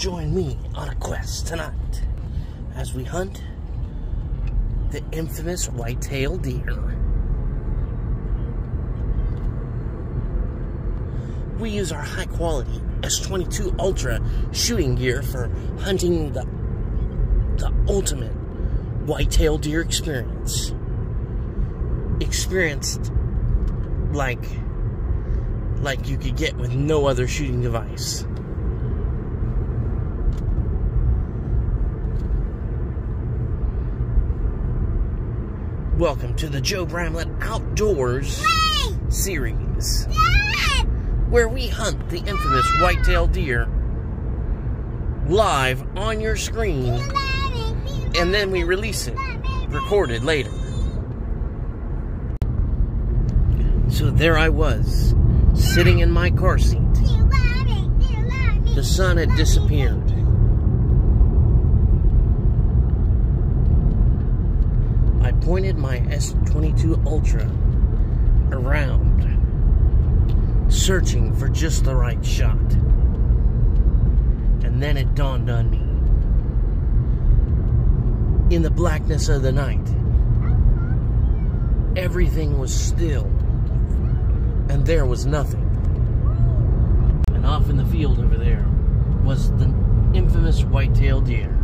join me on a quest tonight as we hunt the infamous white-tailed deer. We use our high-quality S22 Ultra shooting gear for hunting the, the ultimate white-tailed deer experience. Experienced like like you could get with no other shooting device. Welcome to the Joe Bramlet Outdoors series, where we hunt the infamous white-tailed deer live on your screen, and then we release it, recorded later. So there I was, sitting in my car seat. The sun had disappeared. I pointed my S22 Ultra around, searching for just the right shot. And then it dawned on me. In the blackness of the night, everything was still, and there was nothing. And off in the field over there was the infamous white-tailed deer.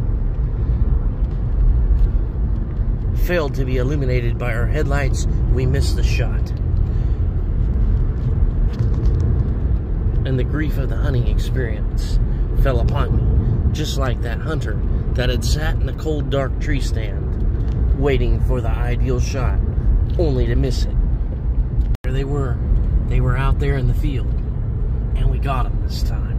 Failed to be illuminated by our headlights, we missed the shot. And the grief of the hunting experience fell upon me, just like that hunter that had sat in the cold, dark tree stand, waiting for the ideal shot, only to miss it. There they were. They were out there in the field, and we got them this time.